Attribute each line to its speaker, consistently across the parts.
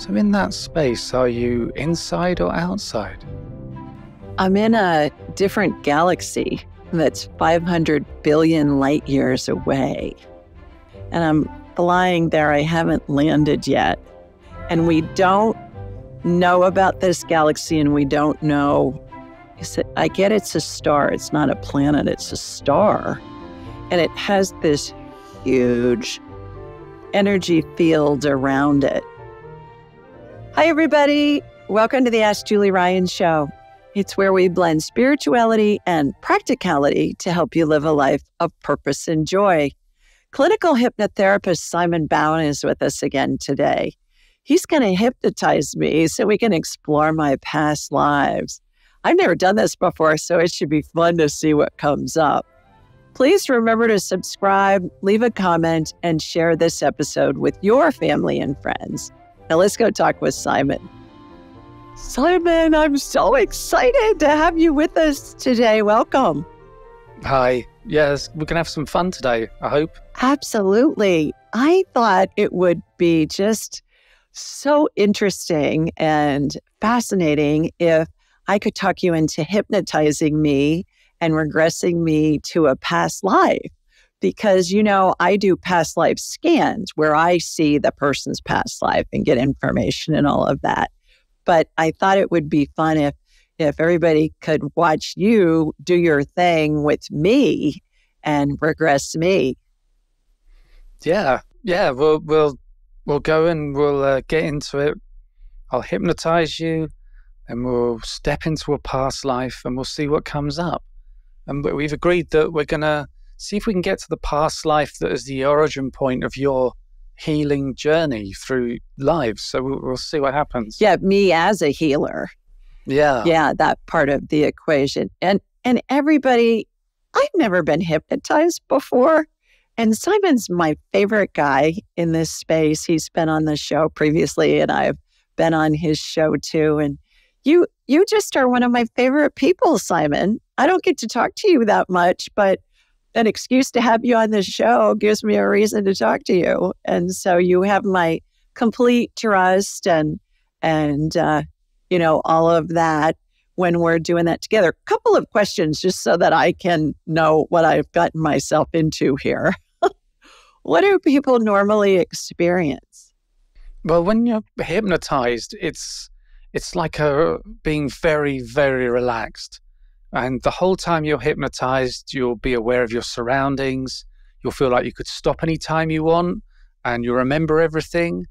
Speaker 1: So, in that space, are you inside or outside?
Speaker 2: I'm in a different galaxy that's 500 billion light years away. And I'm flying there. I haven't landed yet. And we don't know about this galaxy and we don't know. I get it's a star, it's not a planet, it's a star. And it has this huge energy field around it. Hi, everybody. Welcome to the Ask Julie Ryan Show. It's where we blend spirituality and practicality to help you live a life of purpose and joy. Clinical hypnotherapist Simon Bown is with us again today. He's going to hypnotize me so we can explore my past lives. I've never done this before, so it should be fun to see what comes up. Please remember to subscribe, leave a comment, and share this episode with your family and friends. Now let's go talk with Simon. Simon, I'm so excited to have you with us today. Welcome.
Speaker 1: Hi. Yes, we can have some fun today, I hope.
Speaker 2: Absolutely. I thought it would be just so interesting and fascinating if I could talk you into hypnotizing me and regressing me to a past life. Because, you know, I do past life scans where I see the person's past life and get information and all of that. But I thought it would be fun if if everybody could watch you do your thing with me and regress me.
Speaker 1: Yeah, yeah, we'll we'll we'll go and we'll uh, get into it. I'll hypnotize you, and we'll step into a past life, and we'll see what comes up. And we've agreed that we're gonna see if we can get to the past life that is the origin point of your healing journey through lives. So we'll, we'll see what happens.
Speaker 2: Yeah, me as a healer.
Speaker 1: Yeah.
Speaker 2: Yeah, that part of the equation. And and everybody I've never been hypnotized before. And Simon's my favorite guy in this space. He's been on the show previously and I've been on his show too and you you just are one of my favorite people, Simon. I don't get to talk to you that much, but an excuse to have you on the show gives me a reason to talk to you. And so you have my complete trust and and uh, you know all of that when we're doing that together. A couple of questions just so that I can know what I've gotten myself into here. what do people normally experience?
Speaker 1: Well, when you're hypnotized, it's it's like a being very very relaxed and the whole time you're hypnotized, you'll be aware of your surroundings. You'll feel like you could stop anytime you want and you'll remember everything.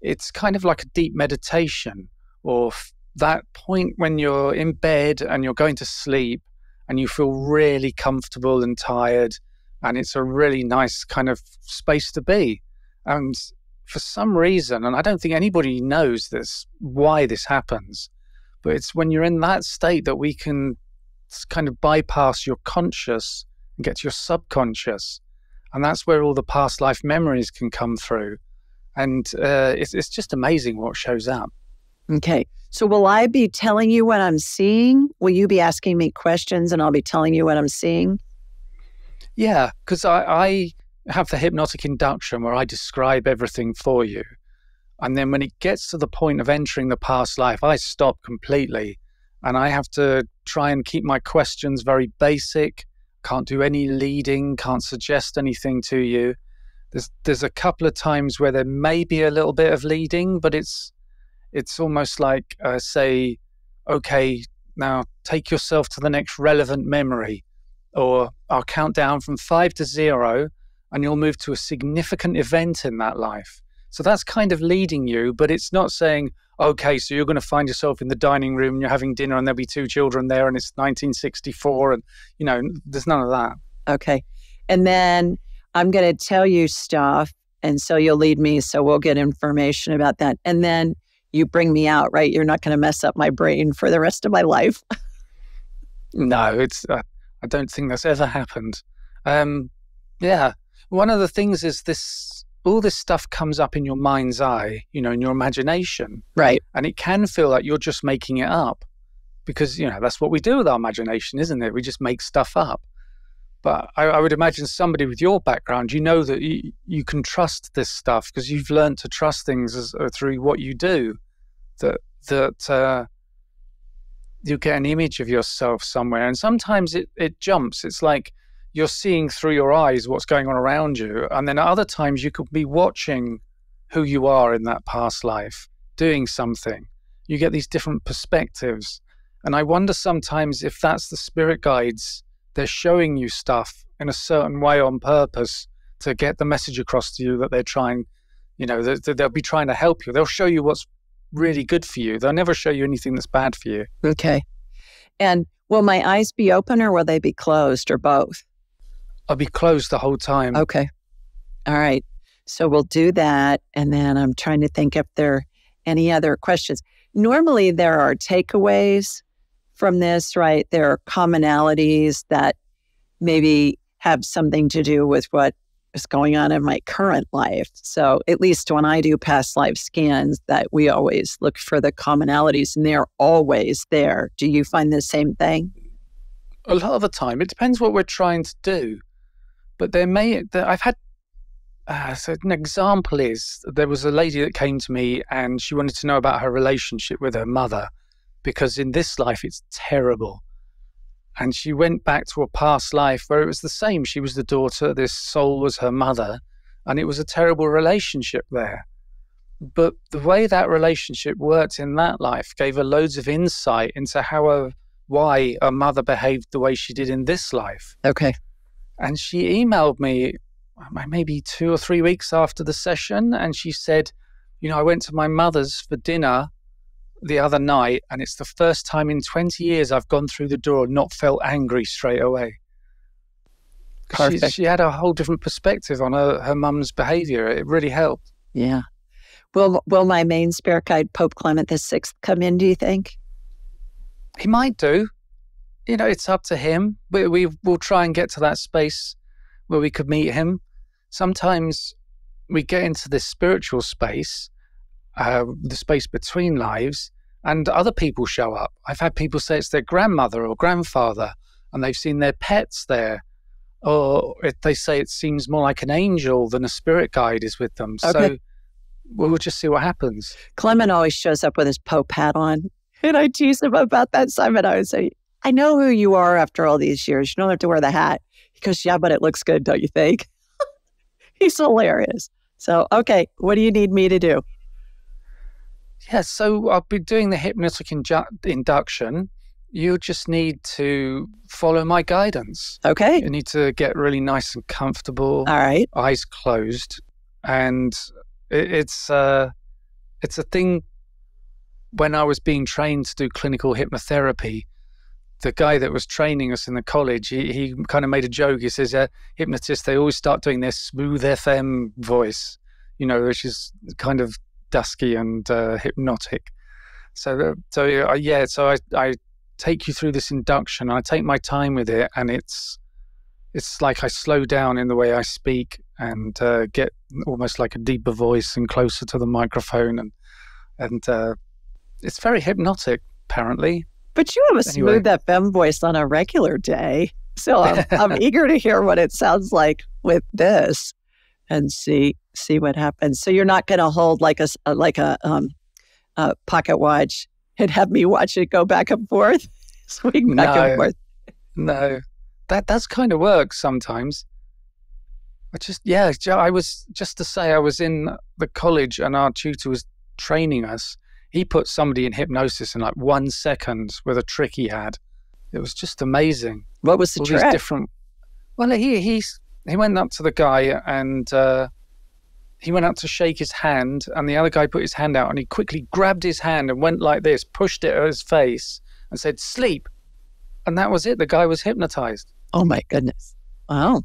Speaker 1: It's kind of like a deep meditation or f- that point when you're in bed and you're going to sleep and you feel really comfortable and tired. And it's a really nice kind of space to be. And for some reason, and I don't think anybody knows this, why this happens, but it's when you're in that state that we can kind of bypass your conscious and get to your subconscious. And that's where all the past life memories can come through. And uh, it's, it's just amazing what shows up.
Speaker 2: Okay. So, will I be telling you what I'm seeing? Will you be asking me questions and I'll be telling you what I'm seeing?
Speaker 1: Yeah, because I, I have the hypnotic induction where I describe everything for you. And then when it gets to the point of entering the past life, I stop completely and I have to try and keep my questions very basic. Can't do any leading, can't suggest anything to you. There's there's a couple of times where there may be a little bit of leading, but it's it's almost like uh, say, okay, now take yourself to the next relevant memory, or I'll count down from five to zero, and you'll move to a significant event in that life. So that's kind of leading you, but it's not saying, okay, so you're going to find yourself in the dining room and you're having dinner and there'll be two children there and it's 1964 and, you know, there's none of that.
Speaker 2: Okay. And then I'm going to tell you stuff. And so you'll lead me. So we'll get information about that. And then you bring me out, right? You're not going to mess up my brain for the rest of my life.
Speaker 1: no, it's, uh, I don't think that's ever happened. Um, yeah. One of the things is this all this stuff comes up in your mind's eye, you know, in your imagination.
Speaker 2: Right.
Speaker 1: And it can feel like you're just making it up because, you know, that's what we do with our imagination, isn't it? We just make stuff up. But I, I would imagine somebody with your background, you know that you, you can trust this stuff because you've learned to trust things as, uh, through what you do. That that uh, you get an image of yourself somewhere, and sometimes it it jumps. It's like you're seeing through your eyes what's going on around you, and then at other times you could be watching who you are in that past life, doing something. You get these different perspectives, and I wonder sometimes if that's the spirit guides they're showing you stuff in a certain way on purpose to get the message across to you that they're trying, you know, they'll be trying to help you. They'll show you what's really good for you. They'll never show you anything that's bad for you.
Speaker 2: Okay. And will my eyes be open or will they be closed or both?
Speaker 1: I'll be closed the whole time.
Speaker 2: Okay. All right. So we'll do that. And then I'm trying to think if there are any other questions. Normally, there are takeaways from this, right? There are commonalities that maybe have something to do with what is going on in my current life. So at least when I do past life scans, that we always look for the commonalities and they're always there. Do you find the same thing?
Speaker 1: A lot of the time, it depends what we're trying to do. But there may, I've had, uh, so an example is there was a lady that came to me and she wanted to know about her relationship with her mother because in this life it's terrible. And she went back to a past life where it was the same. She was the daughter, this soul was her mother, and it was a terrible relationship there. But the way that relationship worked in that life gave her loads of insight into how a, why a mother behaved the way she did in this life.
Speaker 2: Okay.
Speaker 1: And she emailed me maybe two or three weeks after the session, and she said, You know, I went to my mother's for dinner the other night, and it's the first time in 20 years I've gone through the door and not felt angry straight away. She, she, had a whole different perspective on her, her mum's behavior. It really helped.
Speaker 2: Yeah. Will Will my main spirit guide, Pope Clement the Sixth, come in? Do you think?
Speaker 1: He might do. You know, it's up to him. We we will try and get to that space where we could meet him. Sometimes we get into this spiritual space uh, the space between lives, and other people show up. I've had people say it's their grandmother or grandfather, and they've seen their pets there. Or they say it seems more like an angel than a spirit guide is with them. Okay. So we'll just see what happens.
Speaker 2: Clement always shows up with his Pope hat on. And I tease him about that, Simon. I would say, I know who you are after all these years. You don't have to wear the hat. He goes, Yeah, but it looks good, don't you think? He's hilarious. So, okay, what do you need me to do?
Speaker 1: Yeah, so I'll be doing the hypnotic inju- induction. You just need to follow my guidance.
Speaker 2: Okay.
Speaker 1: You need to get really nice and comfortable.
Speaker 2: All right.
Speaker 1: Eyes closed, and it, it's uh, it's a thing. When I was being trained to do clinical hypnotherapy, the guy that was training us in the college, he, he kind of made a joke. He says, "Yeah, hypnotists they always start doing their smooth FM voice, you know, which is kind of dusky and uh, hypnotic. So, so uh, yeah, so I, I take you through this induction. I take my time with it, and it's it's like I slow down in the way I speak and uh, get almost like a deeper voice and closer to the microphone, and and uh, it's very hypnotic, apparently.
Speaker 2: But you have a anyway. smooth FM voice on a regular day, so I'm, I'm eager to hear what it sounds like with this and see see what happens. So you're not going to hold like a like a, um, a pocket watch and have me watch it go back and forth, swing back no, and forth.
Speaker 1: No, that does kind of work sometimes. I just yeah, I was just to say I was in the college and our tutor was training us. He put somebody in hypnosis in like one second with a trick he had. It was just amazing.
Speaker 2: What was the
Speaker 1: All
Speaker 2: trick?
Speaker 1: These different. Well, he he he went up to the guy and uh, he went out to shake his hand, and the other guy put his hand out, and he quickly grabbed his hand and went like this, pushed it at his face, and said, "Sleep," and that was it. The guy was hypnotized.
Speaker 2: Oh my goodness! Wow.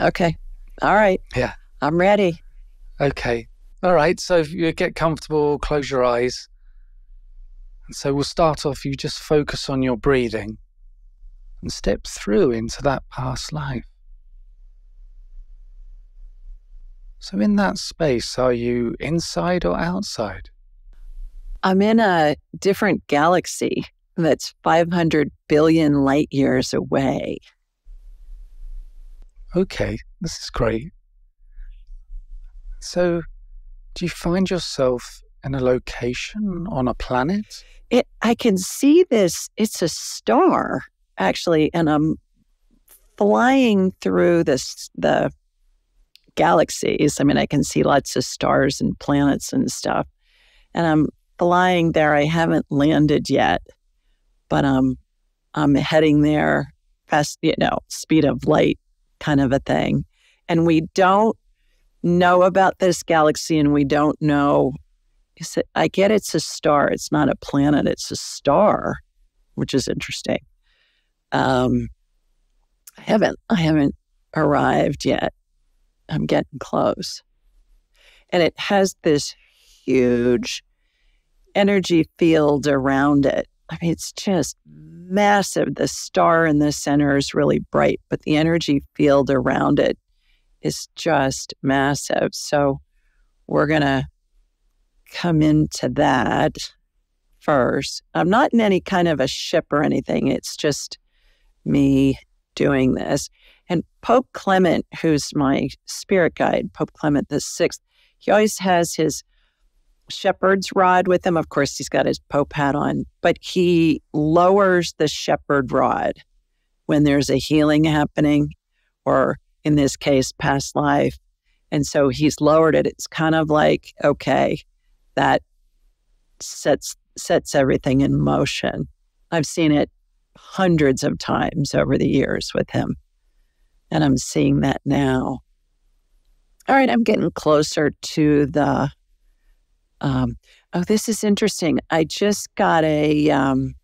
Speaker 2: Okay. All right.
Speaker 1: Yeah.
Speaker 2: I'm ready.
Speaker 1: Okay. All right. So if you get comfortable, close your eyes. And so we'll start off. You just focus on your breathing and step through into that past life. So, in that space, are you inside or outside?
Speaker 2: I'm in a different galaxy that's 500 billion light years away.
Speaker 1: Okay, this is great. So, do you find yourself in a location on a planet?
Speaker 2: It, I can see this. It's a star, actually, and I'm flying through this the galaxies. I mean, I can see lots of stars and planets and stuff, and I'm flying there. I haven't landed yet, but I'm I'm heading there fast, you know, speed of light kind of a thing. And we don't know about this galaxy and we don't know. I get it's a star. It's not a planet, it's a star, which is interesting. Um, I haven't I haven't arrived yet. I'm getting close. And it has this huge energy field around it. I mean, it's just massive. The star in the center is really bright, but the energy field around it is just massive. So we're going to come into that first. I'm not in any kind of a ship or anything. It's just me doing this. And Pope Clement, who's my spirit guide, Pope Clement the Sixth, he always has his shepherd's rod with him. Of course, he's got his Pope hat on, but he lowers the shepherd rod when there's a healing happening, or in this case, past life. And so he's lowered it. It's kind of like, okay, that sets sets everything in motion. I've seen it hundreds of times over the years with him. And I'm seeing that now. All right, I'm getting closer to the um, oh, this is interesting. I just got a um,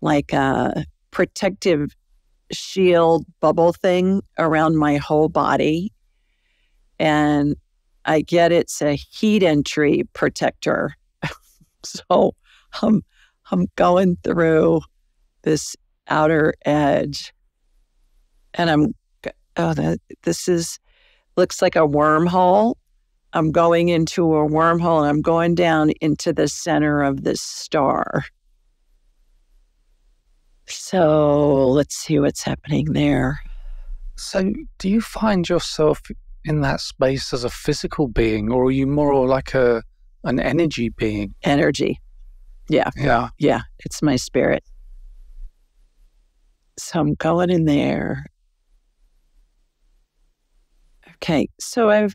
Speaker 2: like a protective shield bubble thing around my whole body. And I get it's a heat entry protector. so I'm I'm going through this outer edge and I'm oh that this is looks like a wormhole I'm going into a wormhole and I'm going down into the center of this star. So let's see what's happening there.
Speaker 1: So, do you find yourself in that space as a physical being, or are you more like a an energy being?
Speaker 2: Energy. Yeah.
Speaker 1: Yeah.
Speaker 2: Yeah. It's my spirit. So I'm going in there. Okay. So I've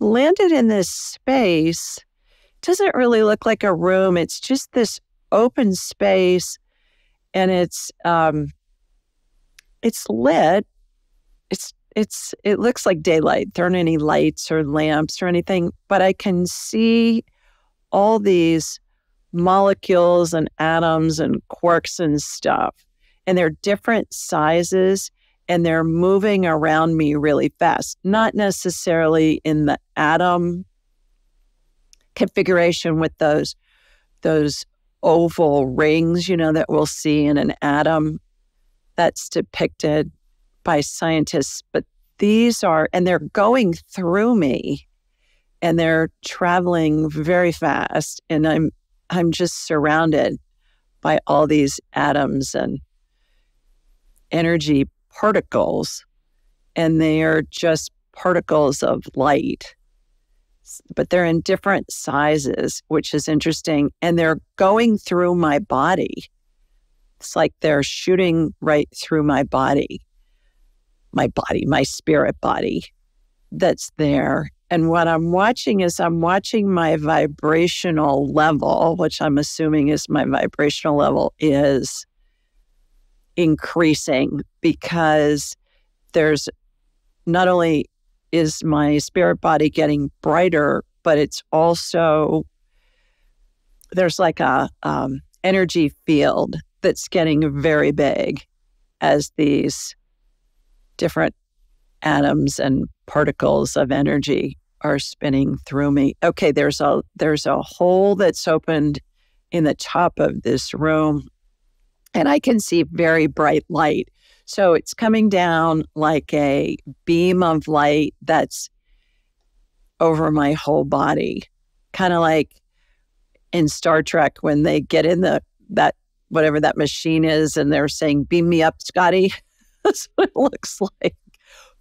Speaker 2: landed in this space. It doesn't really look like a room. It's just this open space, and it's um, it's lit. It's it's it looks like daylight. There aren't any lights or lamps or anything, but I can see all these molecules and atoms and quarks and stuff. And they're different sizes and they're moving around me really fast, not necessarily in the atom configuration with those those oval rings, you know, that we'll see in an atom that's depicted by scientists, but these are and they're going through me and they're traveling very fast and I'm I'm just surrounded by all these atoms and energy particles, and they are just particles of light. But they're in different sizes, which is interesting. And they're going through my body. It's like they're shooting right through my body, my body, my spirit body that's there. And what I'm watching is I'm watching my vibrational level, which I'm assuming is my vibrational level, is increasing because there's not only is my spirit body getting brighter, but it's also there's like a um, energy field that's getting very big as these different atoms and particles of energy are spinning through me. Okay, there's a there's a hole that's opened in the top of this room and I can see very bright light. So it's coming down like a beam of light that's over my whole body, kind of like in Star Trek when they get in the that whatever that machine is and they're saying, "Beam me up, Scotty." That's what it looks like.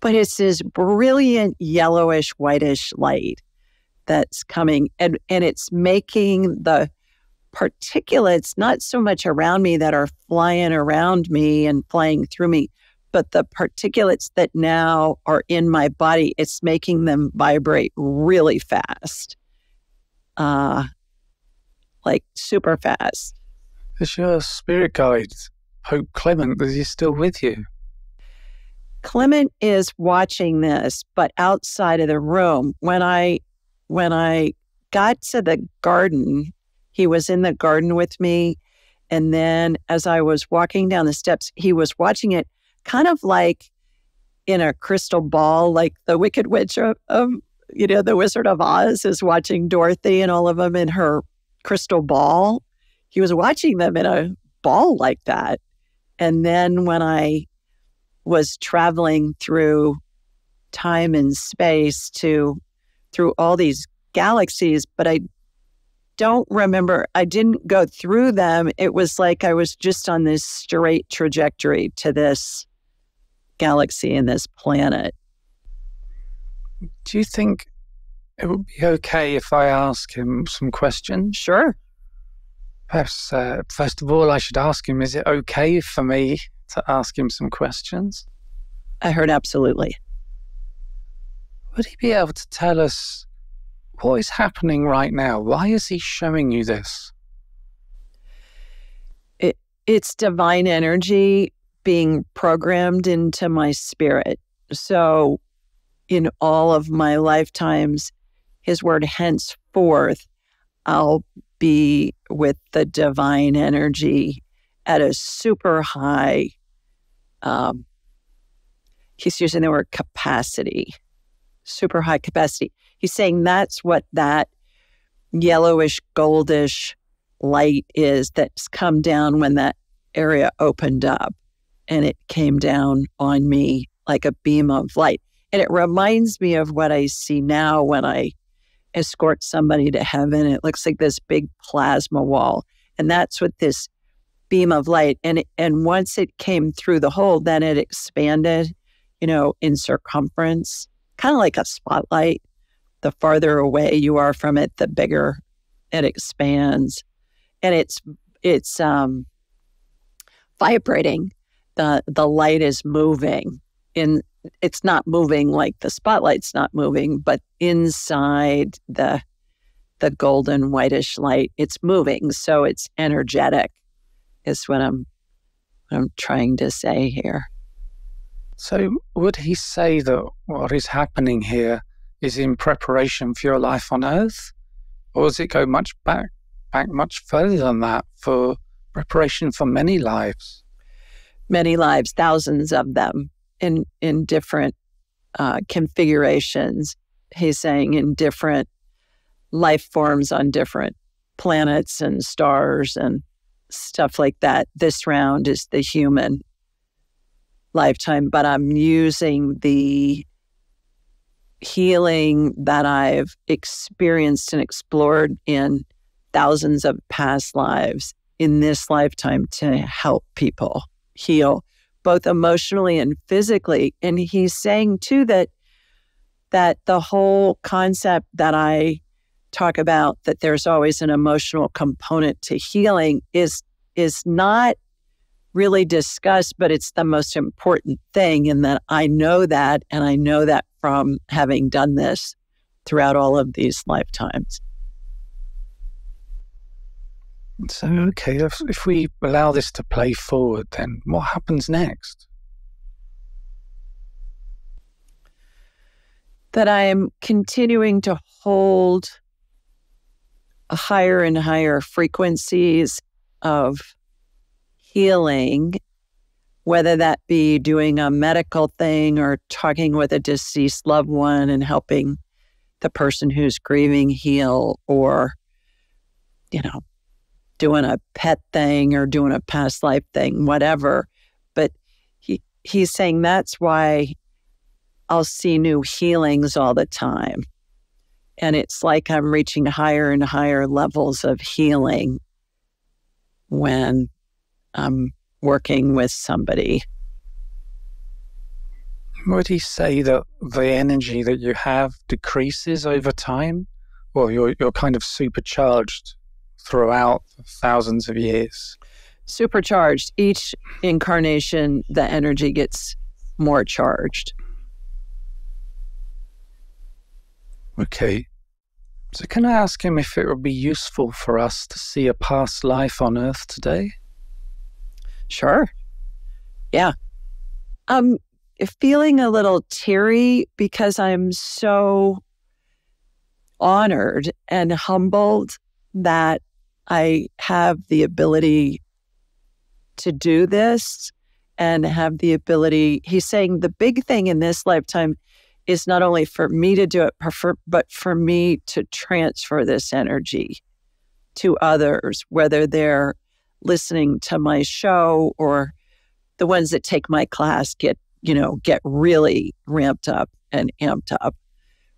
Speaker 2: but it's this brilliant yellowish whitish light that's coming and and it's making the particulates not so much around me that are flying around me and flying through me but the particulates that now are in my body it's making them vibrate really fast. Uh like super fast.
Speaker 1: Is your spirit guide pope clement is he still with you?
Speaker 2: Clement is watching this, but outside of the room. When I when I got to the garden, he was in the garden with me. And then as I was walking down the steps, he was watching it kind of like in a crystal ball, like the Wicked Witch of, of you know, the Wizard of Oz is watching Dorothy and all of them in her crystal ball. He was watching them in a ball like that. And then when I was traveling through time and space to through all these galaxies, but I don't remember. I didn't go through them. It was like I was just on this straight trajectory to this galaxy and this planet.
Speaker 1: Do you think it would be okay if I ask him some questions?
Speaker 2: Sure.
Speaker 1: Perhaps, uh, first of all, I should ask him is it okay for me to ask him some questions?
Speaker 2: I heard absolutely.
Speaker 1: Would he be able to tell us what is happening right now? Why is he showing you this?
Speaker 2: It, it's divine energy being programmed into my spirit. So, in all of my lifetimes, his word henceforth, I'll be with the divine energy at a super high um, he's using the word capacity, super high capacity. He's saying that's what that yellowish, goldish light is that's come down when that area opened up and it came down on me like a beam of light. And it reminds me of what I see now when I escort somebody to heaven. It looks like this big plasma wall. And that's what this beam of light and and once it came through the hole then it expanded you know in circumference kind of like a spotlight the farther away you are from it the bigger it expands. And it's it's um vibrating. The the light is moving in it's not moving like the spotlight's not moving but inside the the golden whitish light it's moving. So it's energetic is what I'm what I'm trying to say here.
Speaker 1: So would he say that what is happening here is in preparation for your life on earth? Or does it go much back back much further than that for preparation for many lives?
Speaker 2: Many lives, thousands of them in in different uh, configurations. He's saying in different life forms on different planets and stars and stuff like that. This round is the human lifetime, but I'm using the healing that I've experienced and explored in thousands of past lives in this lifetime to help people heal both emotionally and physically and he's saying too that that the whole concept that I talk about that there's always an emotional component to healing is is not really discussed, but it's the most important thing. And that I know that, and I know that from having done this throughout all of these lifetimes.
Speaker 1: So, okay, if, if we allow this to play forward, then what happens next?
Speaker 2: That I am continuing to hold higher and higher frequencies of healing, whether that be doing a medical thing or talking with a deceased loved one and helping the person who's grieving heal, or, you know, doing a pet thing or doing a past life thing, whatever. But he, he's saying that's why I'll see new healings all the time. And it's like I'm reaching higher and higher levels of healing when I'm working with somebody.
Speaker 1: Would he say that the energy that you have decreases over time? Well, you're, you're kind of supercharged throughout thousands of years.
Speaker 2: Supercharged. Each incarnation, the energy gets more charged.
Speaker 1: Okay. So, can I ask him if it would be useful for us to see a past life on Earth today?
Speaker 2: Sure. Yeah. Um, feeling a little teary because I'm so honored and humbled that I have the ability to do this and have the ability. He's saying the big thing in this lifetime is not only for me to do it, but for me to transfer this energy to others, whether they're listening to my show or the ones that take my class get, you know, get really ramped up and amped up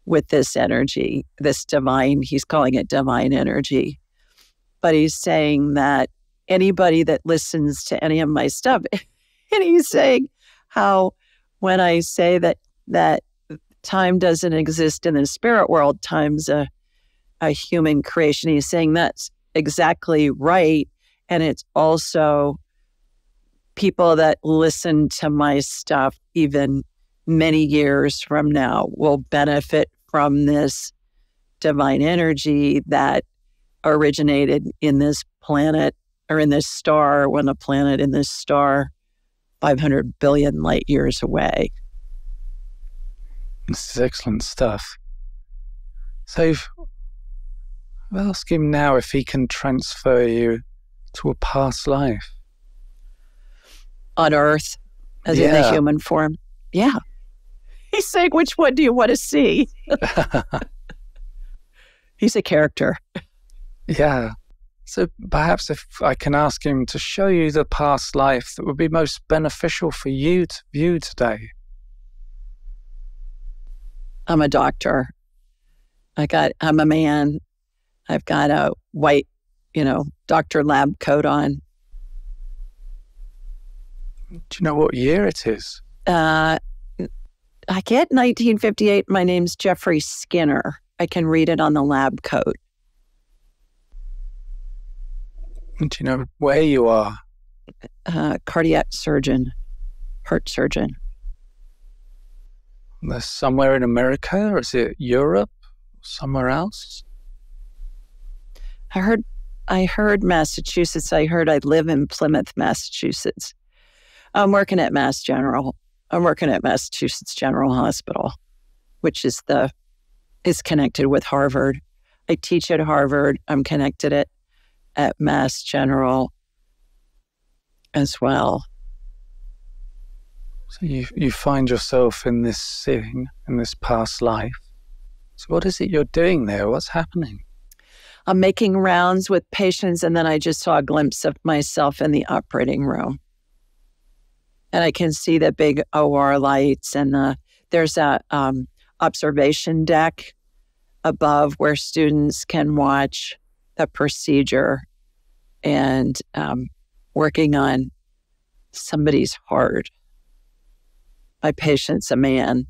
Speaker 2: with this energy, this divine, he's calling it divine energy. But he's saying that anybody that listens to any of my stuff, and he's saying how when I say that that time doesn't exist in the spirit world, time's a, a human creation. He's saying that's exactly right. And it's also people that listen to my stuff, even many years from now, will benefit from this divine energy that originated in this planet or in this star when a planet in this star 500 billion light years away.
Speaker 1: This is excellent stuff. So, I'll ask him now if he can transfer you to a past life.
Speaker 2: On Earth, as yeah. in the human form. Yeah. He's saying, which one do you want to see? He's a character.
Speaker 1: Yeah. So perhaps if I can ask him to show you the past life that would be most beneficial for you to view today.
Speaker 2: I'm a doctor. I got I'm a man. I've got a white, you know, doctor lab coat on.
Speaker 1: Do you know what year it is?
Speaker 2: Uh I get 1958. My name's Jeffrey Skinner. I can read it on the lab coat.
Speaker 1: Do you know where you are?
Speaker 2: Uh, cardiac surgeon, heart surgeon
Speaker 1: somewhere in America, or is it Europe, somewhere else?
Speaker 2: I heard, I heard Massachusetts. I heard I live in Plymouth, Massachusetts. I'm working at Mass General. I'm working at Massachusetts General Hospital, which is the is connected with Harvard. I teach at Harvard. I'm connected at at Mass General as well.
Speaker 1: So you, you find yourself in this sitting, in this past life. So what is it you're doing there? What's happening?
Speaker 2: I'm making rounds with patients, and then I just saw a glimpse of myself in the operating room. And I can see the big OR lights, and the, there's a um, observation deck above where students can watch the procedure and um, working on somebody's heart my patient's a man.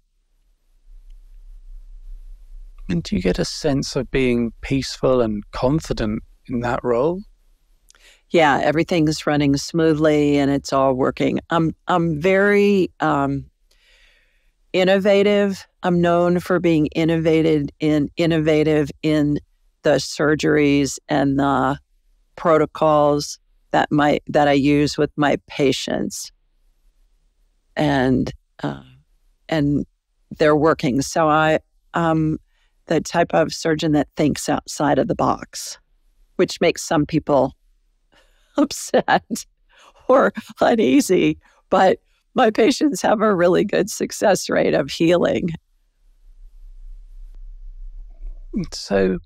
Speaker 1: And do you get a sense of being peaceful and confident in that role?
Speaker 2: Yeah, everything's running smoothly and it's all working. I'm I'm very um, innovative. I'm known for being innovative in innovative in the surgeries and the protocols that my that I use with my patients. And uh, and they're working. So I um the type of surgeon that thinks outside of the box, which makes some people upset or uneasy. But my patients have a really good success rate of healing.
Speaker 1: So,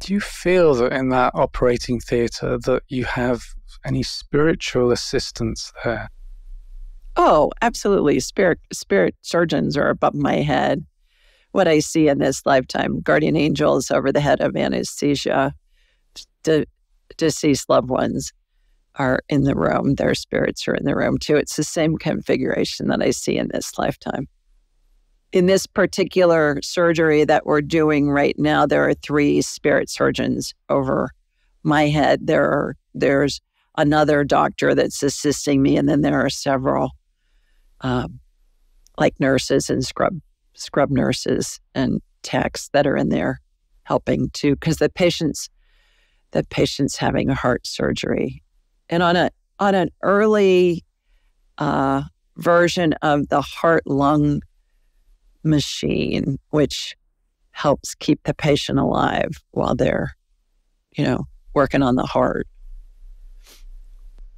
Speaker 1: do you feel that in that operating theatre that you have any spiritual assistance there?
Speaker 2: Oh, absolutely. Spirit spirit surgeons are above my head. What I see in this lifetime, guardian angels over the head of anesthesia, de- deceased loved ones are in the room. Their spirits are in the room too. It's the same configuration that I see in this lifetime. In this particular surgery that we're doing right now, there are three spirit surgeons over my head. There are there's another doctor that's assisting me, and then there are several um, like nurses and scrub scrub nurses and techs that are in there helping too, because the patients the patient's having a heart surgery and on a on an early uh, version of the heart lung machine, which helps keep the patient alive while they're, you know, working on the heart.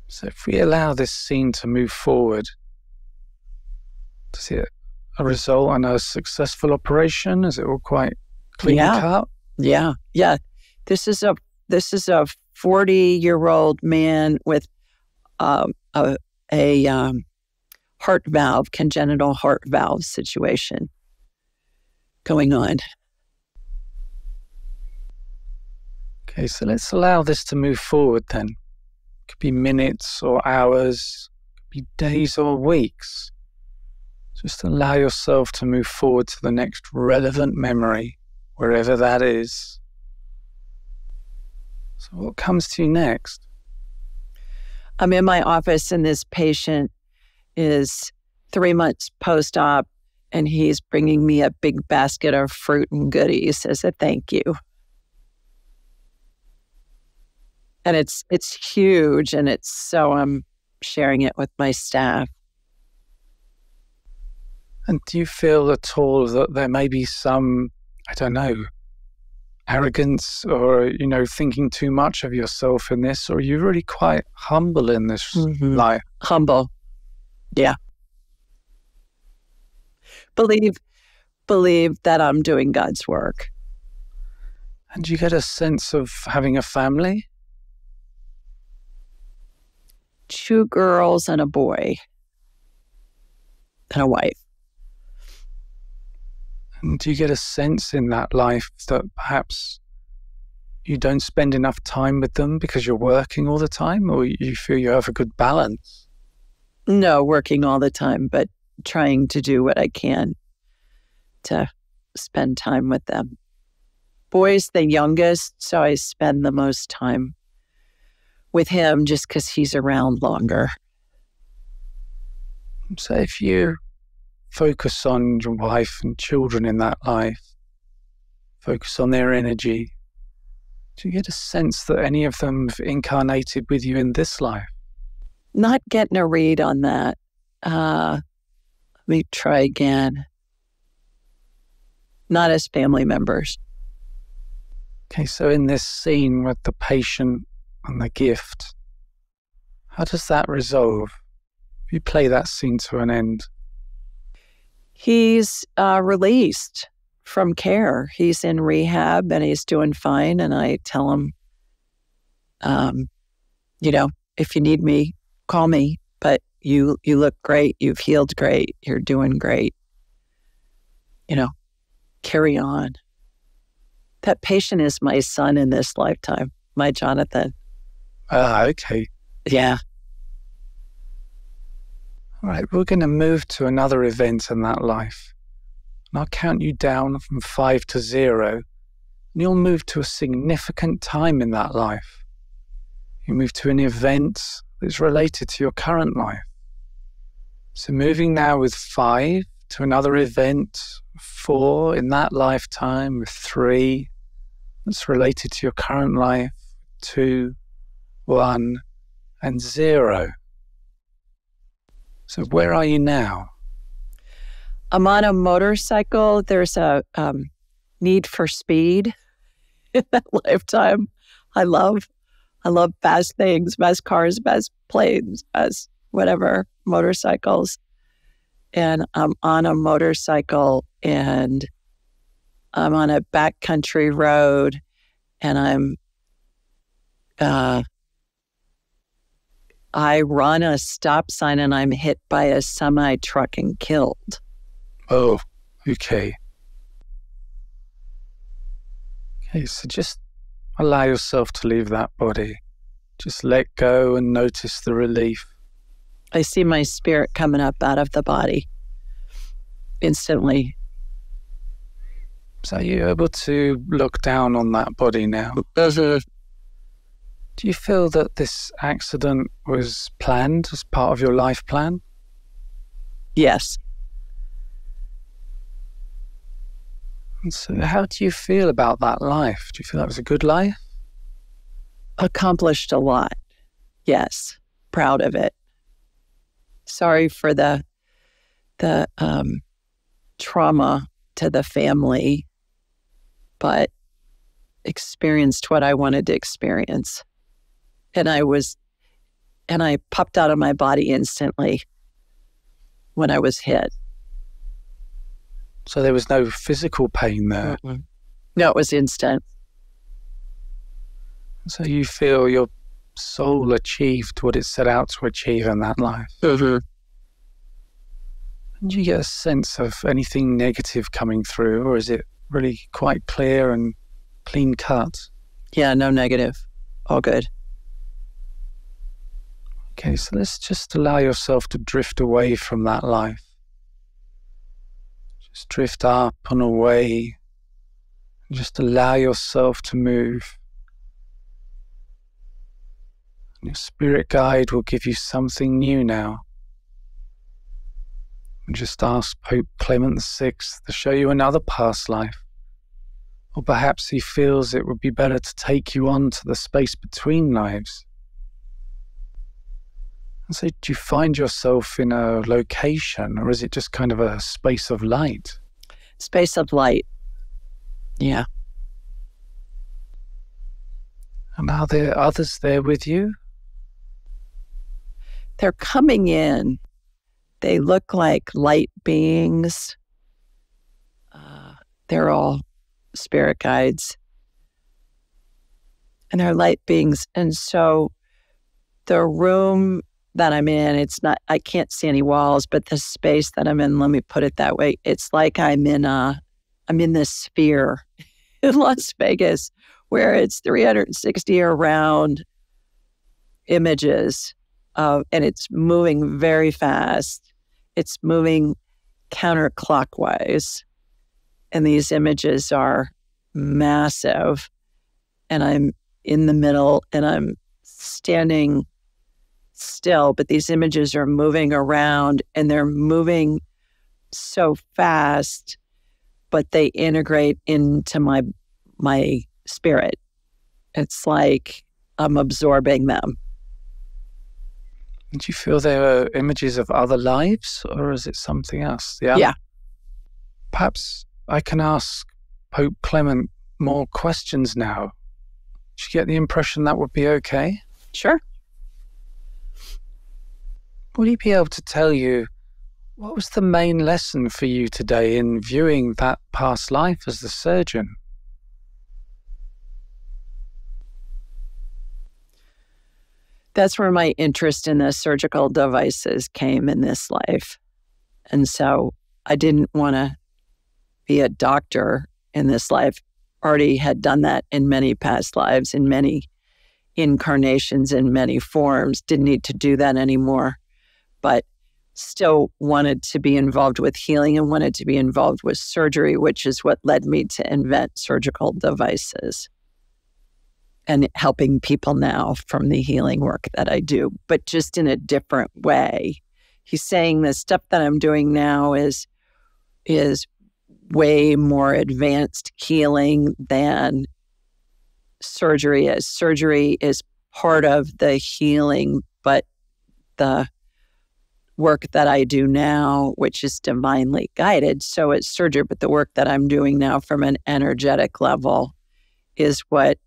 Speaker 1: So if we allow this scene to move forward, does it a result in a successful operation? Is it all quite clean
Speaker 2: yeah.
Speaker 1: cut?
Speaker 2: Yeah, yeah. This is a this is a 40 year old man with um, a, a um, heart valve, congenital heart valve situation going on.
Speaker 1: Okay, so let's allow this to move forward then. It could be minutes or hours, could be days or weeks. Just allow yourself to move forward to the next relevant memory, wherever that is. So, what comes to you next?
Speaker 2: I'm in my office, and this patient is three months post op, and he's bringing me a big basket of fruit and goodies as a thank you. And it's it's huge, and it's so I'm sharing it with my staff.
Speaker 1: And do you feel at all that there may be some, I don't know, arrogance or you know thinking too much of yourself in this? Or are you really quite humble in this mm-hmm. life?
Speaker 2: Humble. Yeah. Believe believe that i'm doing god's work.
Speaker 1: And you get a sense of having a family?
Speaker 2: Two girls and a boy. And a wife
Speaker 1: and do you get a sense in that life that perhaps you don't spend enough time with them because you're working all the time, or you feel you have a good balance?
Speaker 2: No, working all the time, but trying to do what I can to spend time with them. Boy's the youngest, so I spend the most time with him just because he's around longer.
Speaker 1: So if you focus on your wife and children in that life, focus on their energy. Do you get a sense that any of them have incarnated with you in this life?
Speaker 2: Not getting a read on that. Uh, let me try again. Not as family members.
Speaker 1: Okay, so in this scene with the patient and the gift, how does that resolve? If you play that scene to an end,
Speaker 2: he's uh, released from care. He's in rehab and he's doing fine. And I tell him, um, you know, if you need me, call me. But you you look great. You've healed great. You're doing great. You know, carry on. That patient is my son in this lifetime, my Jonathan.
Speaker 1: Ah, okay.
Speaker 2: Yeah.
Speaker 1: All right, we're going to move to another event in that life. And I'll count you down from five to zero, and you'll move to a significant time in that life. You move to an event that's related to your current life. So, moving now with five to another event, four in that lifetime, with three that's related to your current life, two, one, and zero. So, where are you now?
Speaker 2: I'm on a motorcycle. There's a um, need for speed in that lifetime. I love, I love fast things, fast cars, fast planes, fast whatever motorcycles. And I'm on a motorcycle and I'm on a backcountry road and I'm uh, I run a stop sign and I'm hit by a semi truck and killed.
Speaker 1: Oh, okay. Okay, so just allow yourself to leave that body. Just let go and notice the relief.
Speaker 2: I see my spirit coming up out of the body instantly.
Speaker 1: So are you able to look down on that body now? Do you feel that this accident was planned as part of your life plan?
Speaker 2: Yes.
Speaker 1: And so, how do you feel about that life? Do you feel that was a good life?
Speaker 2: Accomplished a lot. Yes. Proud of it. Sorry for the the um, trauma to the family, but experienced what I wanted to experience. And I was, and I popped out of my body instantly when I was hit.
Speaker 1: So there was no physical pain there.
Speaker 2: Mm-mm. No, it was instant.
Speaker 1: So you feel your soul achieved what it set out to achieve in that life.
Speaker 2: Mm-hmm.
Speaker 1: Do you get a sense of anything negative coming through, or is it really quite clear and clean cut?
Speaker 2: Yeah, no negative. All good.
Speaker 1: Okay, so let's just allow yourself to drift away from that life. Just drift up and away. Just allow yourself to move. And your spirit guide will give you something new now. And just ask Pope Clement VI to show you another past life. Or perhaps he feels it would be better to take you on to the space between lives. And so, do you find yourself in a location, or is it just kind of a space of light?
Speaker 2: Space of light. Yeah.
Speaker 1: And are there others there with you?
Speaker 2: They're coming in. They look like light beings. Uh, they're all spirit guides. And they're light beings. And so the room that I'm in, it's not, I can't see any walls, but the space that I'm in, let me put it that way, it's like I'm in a, I'm in this sphere in Las Vegas where it's 360 around images of, and it's moving very fast. It's moving counterclockwise. And these images are massive. And I'm in the middle and I'm standing still, but these images are moving around and they're moving so fast, but they integrate into my my spirit. It's like I'm absorbing them.
Speaker 1: Do you feel they are images of other lives or is it something else?
Speaker 2: Yeah. Yeah.
Speaker 1: Perhaps I can ask Pope Clement more questions now. Do you get the impression that would be okay?
Speaker 2: Sure.
Speaker 1: Would he be able to tell you what was the main lesson for you today in viewing that past life as the surgeon?
Speaker 2: That's where my interest in the surgical devices came in this life. And so I didn't want to be a doctor in this life. Already had done that in many past lives, in many incarnations, in many forms. Didn't need to do that anymore but still wanted to be involved with healing and wanted to be involved with surgery, which is what led me to invent surgical devices and helping people now from the healing work that I do, but just in a different way. He's saying the stuff that I'm doing now is is way more advanced healing than surgery is. Surgery is part of the healing, but the work that I do now, which is divinely guided. So it's surgery, but the work that I'm doing now from an energetic level is what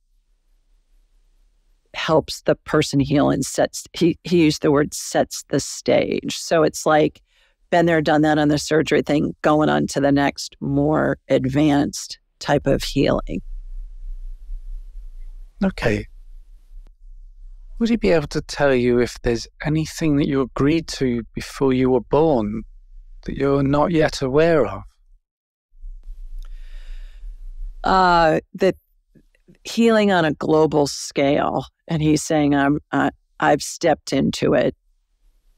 Speaker 2: helps the person heal and sets he he used the word sets the stage. So it's like been there, done that on the surgery thing, going on to the next more advanced type of healing.
Speaker 1: Okay. Would he be able to tell you if there's anything that you agreed to before you were born that you're not yet aware of?
Speaker 2: Uh, that healing on a global scale. And he's saying, I'm, uh, I've stepped into it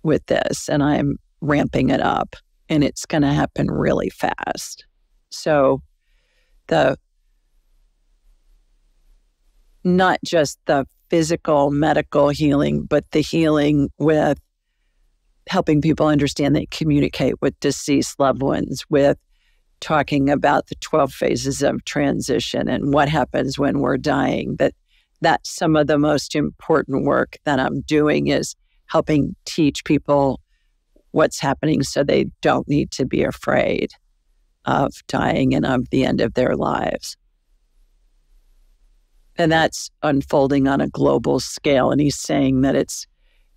Speaker 2: with this and I'm ramping it up and it's going to happen really fast. So the not just the physical medical healing, but the healing with helping people understand they communicate with deceased loved ones, with talking about the 12 phases of transition and what happens when we're dying. That that's some of the most important work that I'm doing is helping teach people what's happening so they don't need to be afraid of dying and of the end of their lives. And that's unfolding on a global scale. And he's saying that it's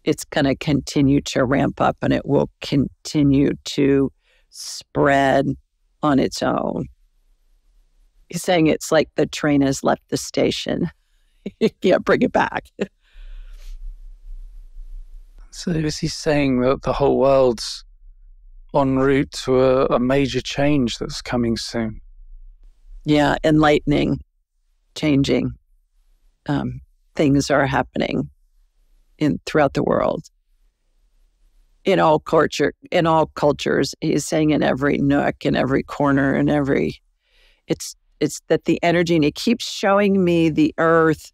Speaker 2: it's going to continue to ramp up and it will continue to spread on its own. He's saying it's like the train has left the station. you can't bring it back.
Speaker 1: So is he saying that the whole world's en route to a, a major change that's coming soon?
Speaker 2: Yeah, enlightening, changing um, things are happening in throughout the world. In all culture, in all cultures, he's saying in every nook, in every corner, in every, it's it's that the energy, and he keeps showing me the earth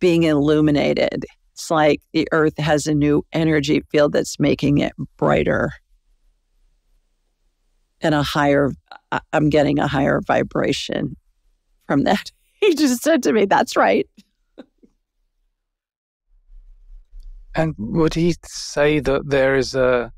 Speaker 2: being illuminated. It's like the earth has a new energy field that's making it brighter and a higher, I'm getting a higher vibration from that. He just said to me, That's right.
Speaker 1: And would he say that there is a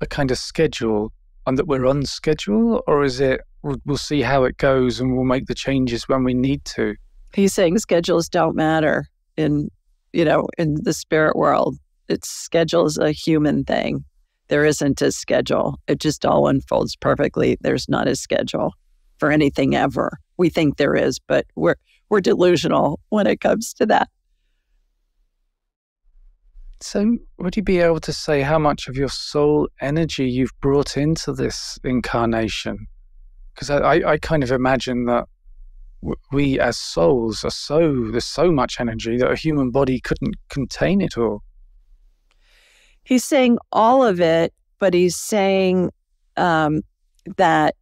Speaker 1: a kind of schedule and that we're on schedule, or is it we'll see how it goes and we'll make the changes when we need to?
Speaker 2: He's saying schedules don't matter in you know in the spirit world. It's schedules a human thing. There isn't a schedule. It just all unfolds perfectly. There's not a schedule for anything ever. We think there is, but we're we're delusional when it comes to that.
Speaker 1: So, would you be able to say how much of your soul energy you've brought into this incarnation? Because I, I, kind of imagine that we as souls are so, there's so much energy that a human body couldn't contain it all.
Speaker 2: He's saying all of it, but he's saying um, that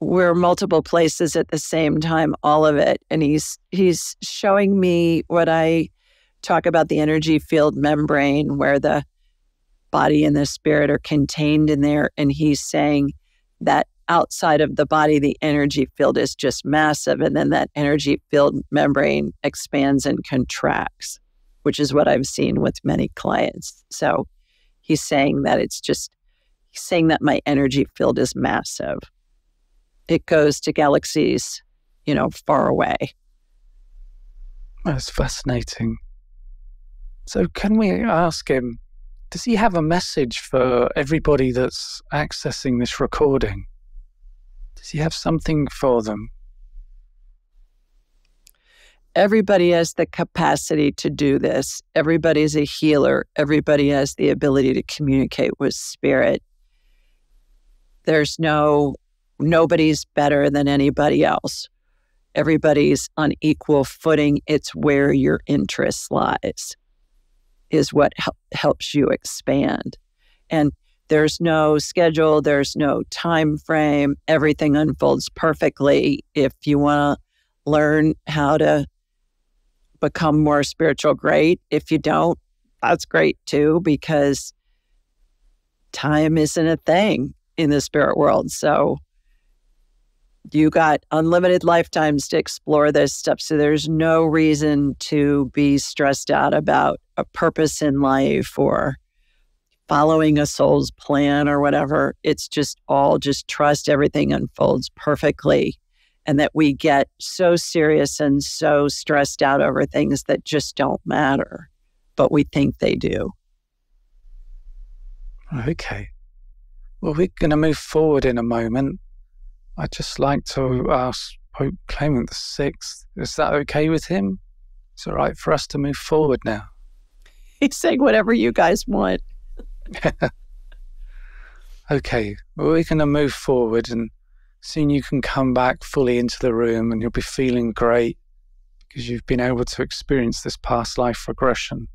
Speaker 2: we're multiple places at the same time, all of it. And he's he's showing me what I talk about the energy field membrane where the body and the spirit are contained in there. And he's saying that outside of the body, the energy field is just massive. And then that energy field membrane expands and contracts, which is what I've seen with many clients. So he's saying that it's just, he's saying that my energy field is massive. It goes to galaxies, you know, far away.
Speaker 1: That's fascinating. So, can we ask him, does he have a message for everybody that's accessing this recording? Does he have something for them?
Speaker 2: Everybody has the capacity to do this. Everybody's a healer. Everybody has the ability to communicate with spirit. There's no, nobody's better than anybody else. Everybody's on equal footing. It's where your interest lies is what hel- helps you expand. And there's no schedule, there's no time frame. Everything unfolds perfectly. If you want to learn how to become more spiritual, great. If you don't, that's great too, because time isn't a thing in the spirit world. So you got unlimited lifetimes to explore this stuff. So there's no reason to be stressed out about a purpose in life or following a soul's plan or whatever. It's just all just trust everything unfolds perfectly. And that we get so serious and so stressed out over things that just don't matter, but we think they do.
Speaker 1: Okay. Well, we're going to move forward in a moment. I'd just like to uh, ask Pope Clement VI, is that okay with him? It's all right for us to move forward now.
Speaker 2: He's saying whatever you guys want.
Speaker 1: okay, well, we're going to move forward and soon you can come back fully into the room and you'll be feeling great, because you've been able to experience this past life regression.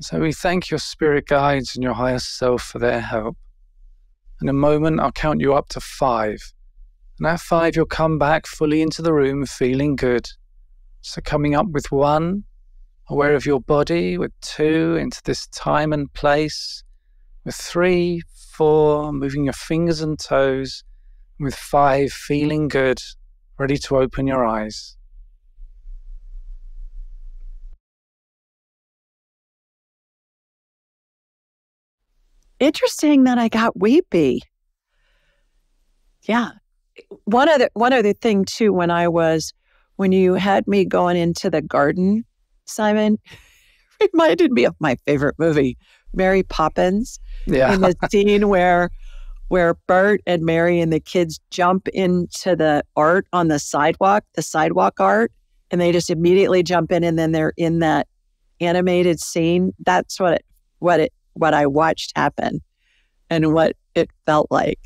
Speaker 1: So we thank your spirit guides and your higher self for their help. In a moment, I'll count you up to five. And at five, you'll come back fully into the room feeling good. So, coming up with one, aware of your body, with two, into this time and place, with three, four, moving your fingers and toes, with five, feeling good, ready to open your eyes.
Speaker 2: Interesting that I got weepy. Yeah. One other one other thing too, when I was when you had me going into the garden, Simon, reminded me of my favorite movie, Mary Poppins.
Speaker 1: Yeah.
Speaker 2: In the scene where where Bert and Mary and the kids jump into the art on the sidewalk, the sidewalk art, and they just immediately jump in and then they're in that animated scene. That's what it what it what I watched happen and what it felt like.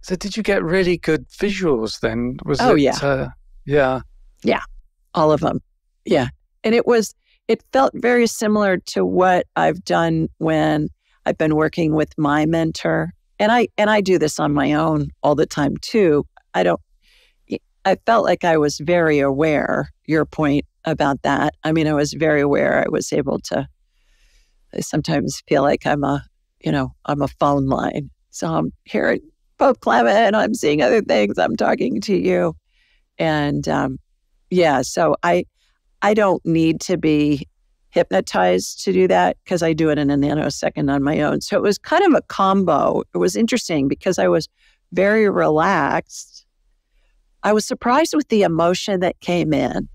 Speaker 1: So, did you get really good visuals then?
Speaker 2: Was oh, it, yeah. Uh,
Speaker 1: yeah.
Speaker 2: Yeah. All of them. Yeah. And it was, it felt very similar to what I've done when I've been working with my mentor. And I, and I do this on my own all the time too. I don't, I felt like I was very aware, your point about that. I mean, I was very aware. I was able to, I sometimes feel like I'm a, you know, I'm a phone line. So I'm here Pope Clement. I'm seeing other things. I'm talking to you. And um, yeah, so I I don't need to be hypnotized to do that because I do it in a nanosecond on my own. So it was kind of a combo. It was interesting because I was very relaxed. I was surprised with the emotion that came in.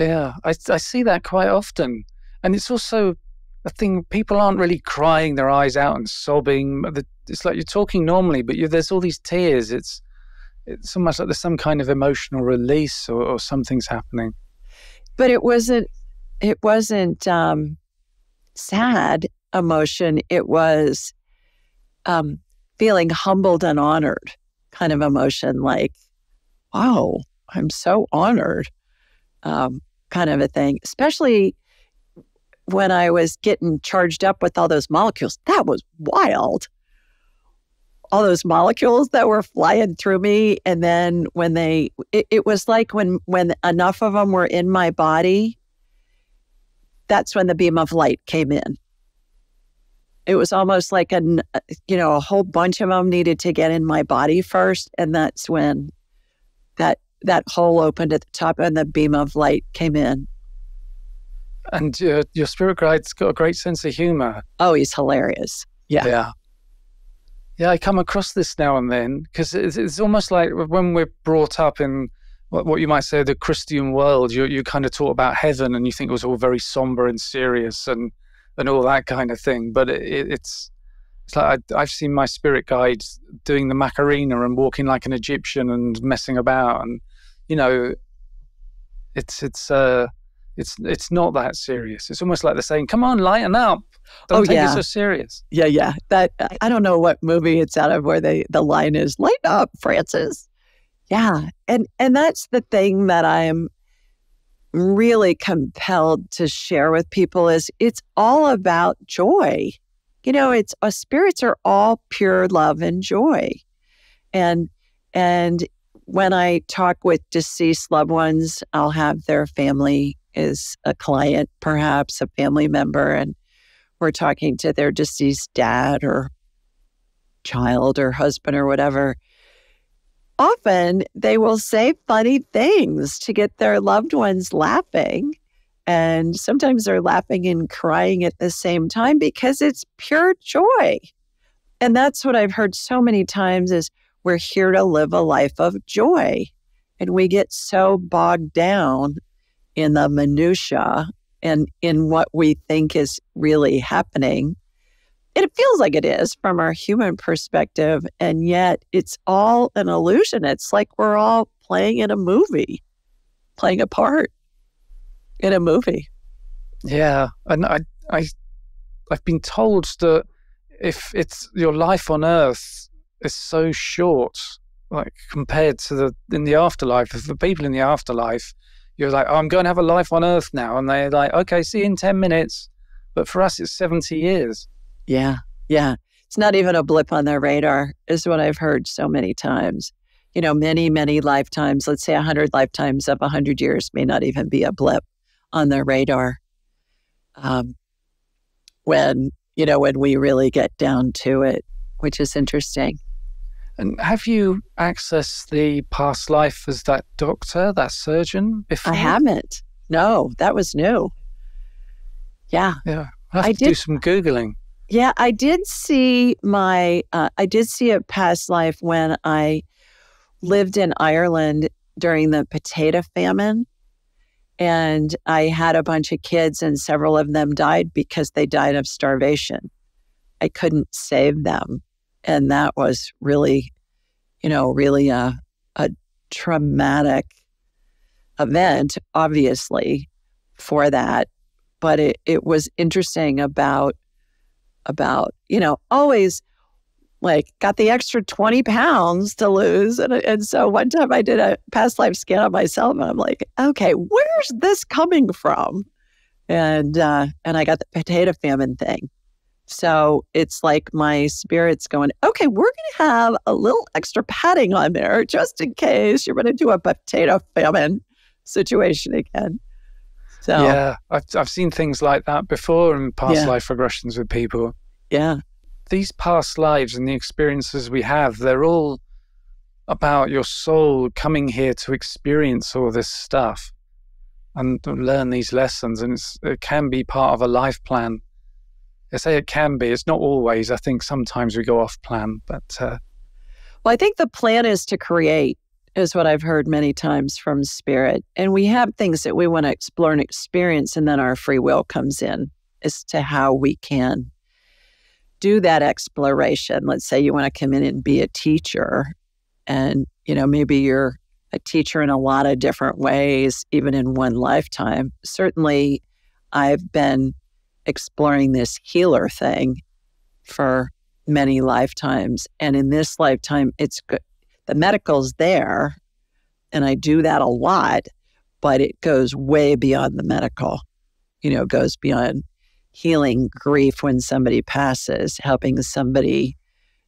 Speaker 1: Yeah, I, I see that quite often. And it's also a thing people aren't really crying their eyes out and sobbing. It's like you're talking normally, but there's all these tears. It's it's almost like there's some kind of emotional release or, or something's happening.
Speaker 2: But it wasn't. It wasn't um, sad emotion. It was um, feeling humbled and honored, kind of emotion. Like, wow, I'm so honored, um, kind of a thing. Especially when I was getting charged up with all those molecules. That was wild. All those molecules that were flying through me. And then when they, it, it was like when, when enough of them were in my body, that's when the beam of light came in. It was almost like a, you know, a whole bunch of them needed to get in my body first. And that's when that, that hole opened at the top and the beam of light came in
Speaker 1: and uh, your spirit guide's got a great sense of humor.
Speaker 2: Oh, he's hilarious. Yeah.
Speaker 1: Yeah. Yeah, I come across this now and then because it's, it's, almost like when we're brought up in what, what you might say the Christian world, you, you kind of talk about heaven and you think it was all very somber and serious and, and all that kind of thing. But it, it's it's like I, I've seen my spirit guides doing the Macarena and walking like an Egyptian and messing about. And, you know, it's, it's, uh, it's it's not that serious. It's almost like they're saying, "Come on, lighten up. Don't oh, take yeah. it so serious."
Speaker 2: Yeah, yeah. That I don't know what movie it's out of where they the line is, "Lighten up, Francis." Yeah, and and that's the thing that I'm really compelled to share with people is it's all about joy. You know, it's our spirits are all pure love and joy, and and when I talk with deceased loved ones, I'll have their family is a client, perhaps a family member, and we're talking to their deceased dad or child or husband or whatever, often they will say funny things to get their loved ones laughing. And sometimes they're laughing and crying at the same time because it's pure joy. And that's what I've heard so many times is we're here to live a life of joy. And we get so bogged down in the minutia and in what we think is really happening. It feels like it is from our human perspective, and yet it's all an illusion. It's like we're all playing in a movie, playing a part in a movie.
Speaker 1: Yeah, and I, I, I've been told that if it's your life on Earth is so short, like compared to the in the afterlife. If the people in the afterlife, you're like, oh, I'm going to have a life on Earth now, and they're like, okay, see you in ten minutes. But for us, it's seventy years.
Speaker 2: Yeah, yeah. It's not even a blip on their radar, is what I've heard so many times. You know, many, many lifetimes, let's say 100 lifetimes of 100 years may not even be a blip on their radar. Um, when, you know, when we really get down to it, which is interesting.
Speaker 1: And have you accessed the past life as that doctor, that surgeon before?
Speaker 2: I haven't. No, that was new. Yeah.
Speaker 1: Yeah. I have I to did, do some Googling.
Speaker 2: Yeah, I did see my, uh, I did see a past life when I lived in Ireland during the potato famine. And I had a bunch of kids, and several of them died because they died of starvation. I couldn't save them. And that was really, you know, really a, a traumatic event, obviously, for that. But it, it was interesting about about, you know, always like got the extra 20 pounds to lose. And, and so one time I did a past life scan on myself and I'm like, okay, where's this coming from? And, uh, and I got the potato famine thing. So it's like my spirit's going, okay, we're going to have a little extra padding on there just in case you're going to do a potato famine situation again.
Speaker 1: So yeah, I've I've seen things like that before in past yeah. life regressions with people.
Speaker 2: Yeah,
Speaker 1: these past lives and the experiences we have, they're all about your soul coming here to experience all this stuff and learn these lessons. And it can be part of a life plan. I say it can be. It's not always. I think sometimes we go off plan, but. Uh,
Speaker 2: well, I think the plan is to create is what I've heard many times from spirit. And we have things that we want to explore and experience, and then our free will comes in as to how we can do that exploration. Let's say you want to come in and be a teacher, and you know, maybe you're a teacher in a lot of different ways, even in one lifetime. Certainly, I've been exploring this healer thing for many lifetimes. And in this lifetime, it's good the medical's there, and I do that a lot, but it goes way beyond the medical. You know, goes beyond healing grief when somebody passes, helping somebody,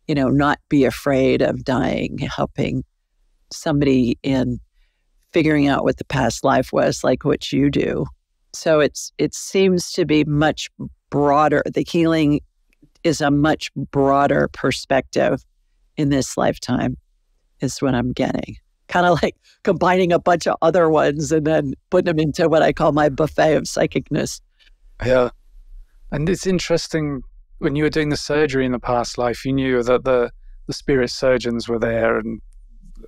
Speaker 2: you know, not be afraid of dying, helping somebody in figuring out what the past life was, like what you do. So it's it seems to be much broader. The healing is a much broader perspective in this lifetime is what I'm getting. Kind of like combining a bunch of other ones and then putting them into what I call my buffet of psychicness.
Speaker 1: Yeah. And it's interesting when you were doing the surgery in the past life, you knew that the, the spirit surgeons were there and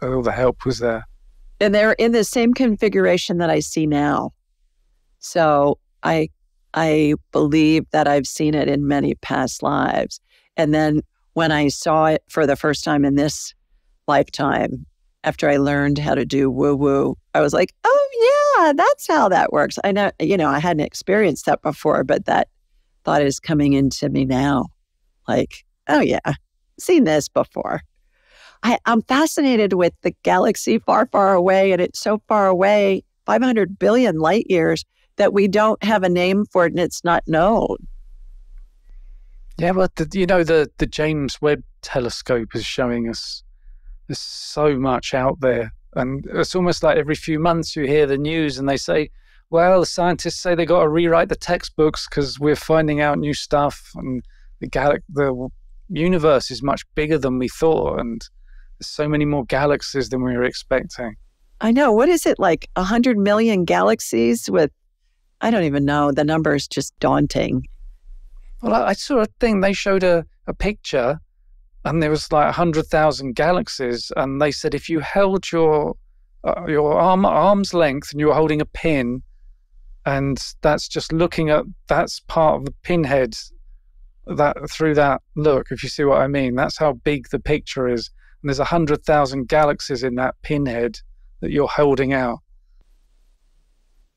Speaker 1: all the help was there.
Speaker 2: And they're in the same configuration that I see now. So I I believe that I've seen it in many past lives. And then when I saw it for the first time in this lifetime after I learned how to do woo woo. I was like, oh, yeah, that's how that works. I know, you know, I hadn't experienced that before, but that thought is coming into me now. Like, oh, yeah, seen this before. I, I'm fascinated with the galaxy far, far away, and it's so far away 500 billion light years that we don't have a name for it and it's not known.
Speaker 1: Yeah, well, the, you know, the, the James Webb telescope is showing us there's so much out there. And it's almost like every few months you hear the news and they say, well, the scientists say they got to rewrite the textbooks because we're finding out new stuff and the gal- the universe is much bigger than we thought and there's so many more galaxies than we were expecting.
Speaker 2: I know. What is it like 100 million galaxies with I don't even know. The number is just daunting.
Speaker 1: Well, I, I saw a thing. They showed a, a picture and there was like 100,000 galaxies. And they said if you held your uh, your arm arm's length and you were holding a pin, and that's just looking at that's part of the pinhead that through that look, if you see what I mean, that's how big the picture is. And there's 100,000 galaxies in that pinhead that you're holding out.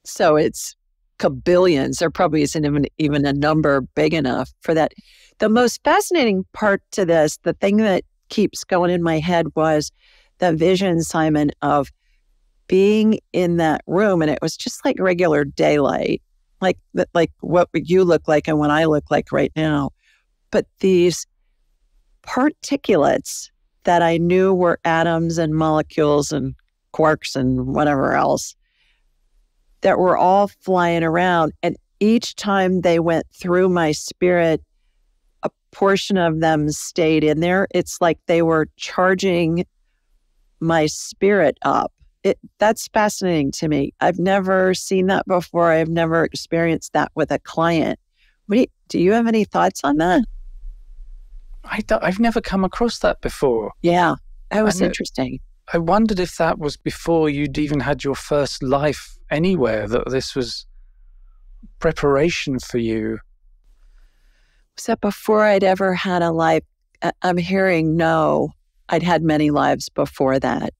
Speaker 2: So it's kabillions. There probably isn't even, even a number big enough for that. The most fascinating part to this, the thing that keeps going in my head was the vision, Simon, of being in that room and it was just like regular daylight, like like what you look like and what I look like right now. But these particulates that I knew were atoms and molecules and quarks and whatever else that were all flying around. And each time they went through my spirit, a portion of them stayed in there. It's like they were charging my spirit up. It, that's fascinating to me. I've never seen that before. I've never experienced that with a client. Do you, do you have any thoughts on that?
Speaker 1: I have never come across that before.
Speaker 2: Yeah, that was interesting.
Speaker 1: I wondered if that was before you'd even had your first life anywhere, that this was preparation for you.
Speaker 2: Was that before I'd ever had a life? I'm hearing no. I'd had many lives before that,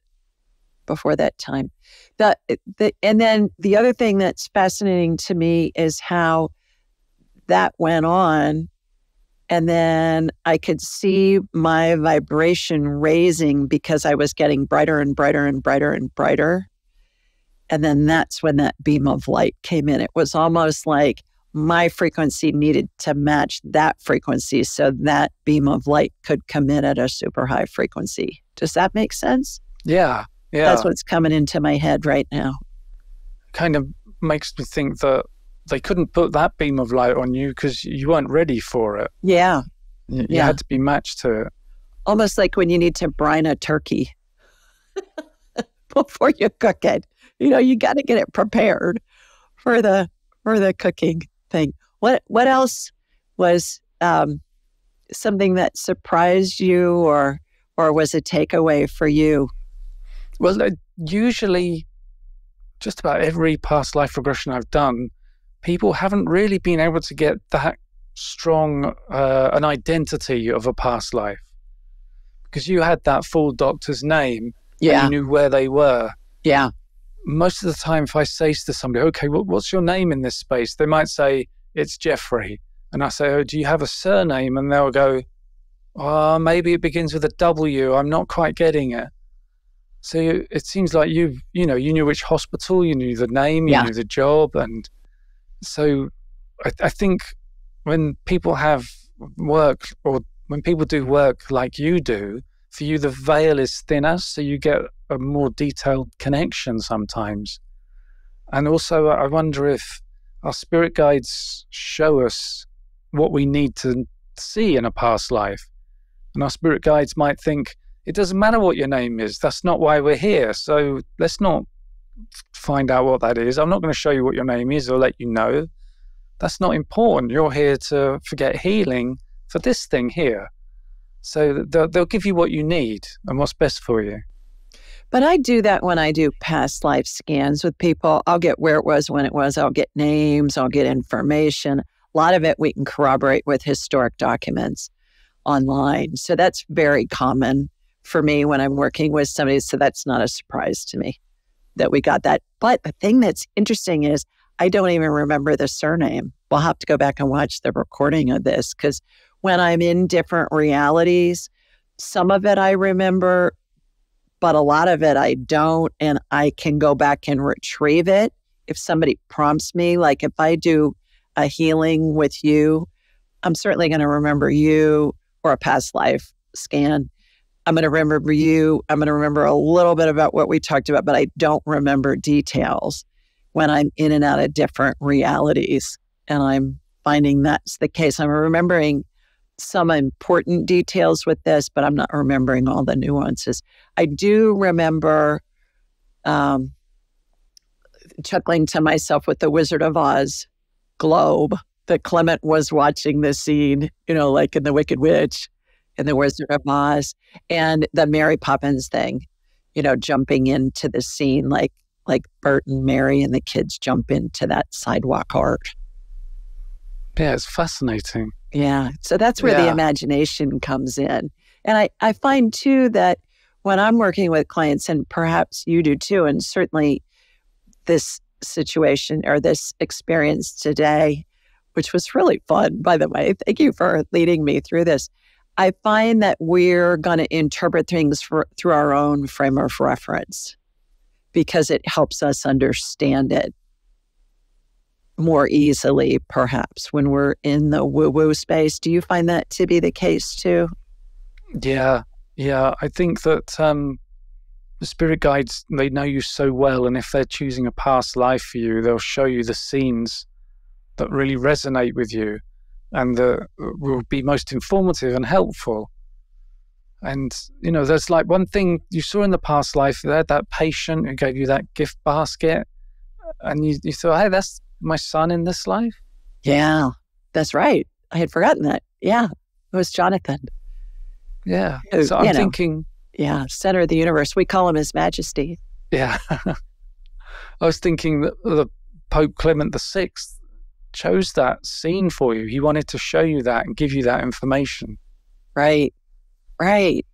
Speaker 2: before that time. The, the, and then the other thing that's fascinating to me is how that went on and then I could see my vibration raising because I was getting brighter and brighter and brighter and brighter. And then that's when that beam of light came in. It was almost like my frequency needed to match that frequency so that beam of light could come in at a super high frequency. Does that make sense?
Speaker 1: Yeah. Yeah.
Speaker 2: That's what's coming into my head right now.
Speaker 1: Kind of makes me think that they couldn't put that beam of light on you because you weren't ready for it.
Speaker 2: Yeah.
Speaker 1: You, you yeah. had to be matched to it.
Speaker 2: Almost like when you need to brine a turkey before you cook it. You know, you got to get it prepared for the for the cooking thing. What what else was um, something that surprised you or or was a takeaway for you?
Speaker 1: Well, uh, usually just about every past life regression I've done, people haven't really been able to get that strong uh, an identity of a past life. Because you had that full doctor's name yeah you knew where they were.
Speaker 2: Yeah.
Speaker 1: Most of the time if i say to somebody okay well, what's your name in this space? they might say it's jeffrey. And i say oh do you have a surname? and they'll go oh maybe it begins with a w. I'm not quite getting it. So it seems like you you know you knew which hospital you knew the name you yeah. knew the job and so I, I think when people have work or when people do work like you do, for you the veil is thinner, so you get a more detailed connection sometimes. And also, I wonder if our spirit guides show us what we need to see in a past life. And our spirit guides might think, it doesn't matter what your name is, that's not why we're here. So let's not find out what that is. I'm not going to show you what your name is or let you know. That's not important. You're here to forget healing for this thing here. So they'll, they'll give you what you need and what's best for you.
Speaker 2: But I do that when I do past life scans with people. I'll get where it was, when it was, I'll get names, I'll get information. A lot of it we can corroborate with historic documents online. So that's very common for me when I'm working with somebody. So that's not a surprise to me that we got that. But the thing that's interesting is I don't even remember the surname. We'll have to go back and watch the recording of this because when I'm in different realities, some of it I remember, but a lot of it I don't. And I can go back and retrieve it if somebody prompts me. Like if I do a healing with you, I'm certainly going to remember you or a past life scan. I'm going to remember you. I'm going to remember a little bit about what we talked about, but I don't remember details when I'm in and out of different realities. And I'm finding that's the case. I'm remembering some important details with this, but I'm not remembering all the nuances. I do remember um, chuckling to myself with the Wizard of Oz globe that Clement was watching the scene, you know, like in The Wicked Witch in The Wizard of Oz, and the Mary Poppins thing, you know, jumping into the scene like like Bert and Mary and the kids jump into that sidewalk art.
Speaker 1: Yeah, it's fascinating.
Speaker 2: Yeah. So that's where yeah. the imagination comes in. And I, I find too that when I'm working with clients, and perhaps you do too, and certainly this situation or this experience today, which was really fun, by the way. Thank you for leading me through this. I find that we're going to interpret things for, through our own frame of reference because it helps us understand it more easily, perhaps, when we're in the woo woo space. Do you find that to be the case too?
Speaker 1: Yeah, yeah. I think that um, the spirit guides, they know you so well. And if they're choosing a past life for you, they'll show you the scenes that really resonate with you and that will be most informative and helpful. And, you know, there's like one thing you saw in the past life there, that patient who gave you that gift basket. And you, you thought, hey, that's my son in this life?
Speaker 2: Yeah, that's right. I had forgotten that. Yeah, it was Jonathan.
Speaker 1: Yeah. So I'm know, thinking.
Speaker 2: Yeah, center of the universe. We call him His Majesty.
Speaker 1: Yeah. I was thinking that the Pope Clement VI chose that scene for you. He wanted to show you that and give you that information.
Speaker 2: Right. Right.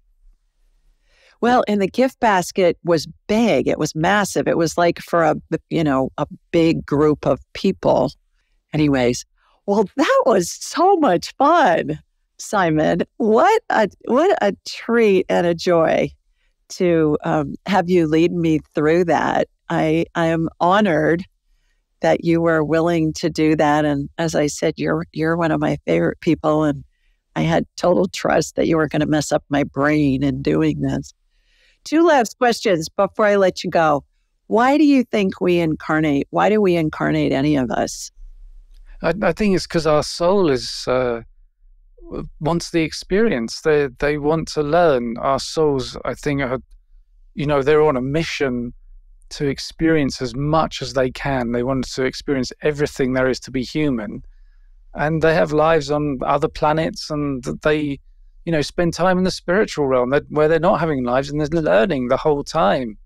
Speaker 2: Well, and the gift basket was big. It was massive. It was like for a, you know, a big group of people. Anyways, well, that was so much fun, Simon. What a what a treat and a joy to um, have you lead me through that. I I am honored that you were willing to do that. And as I said, you're you're one of my favorite people, and I had total trust that you weren't going to mess up my brain in doing this. Two last questions before I let you go. Why do you think we incarnate? Why do we incarnate any of us?
Speaker 1: I, I think it's because our soul is uh, wants the experience. They they want to learn. Our souls, I think, are you know they're on a mission to experience as much as they can. They want to experience everything there is to be human, and they have lives on other planets, and they you know, spend time in the spiritual realm where they're not having lives and they're learning the whole time.